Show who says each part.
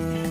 Speaker 1: you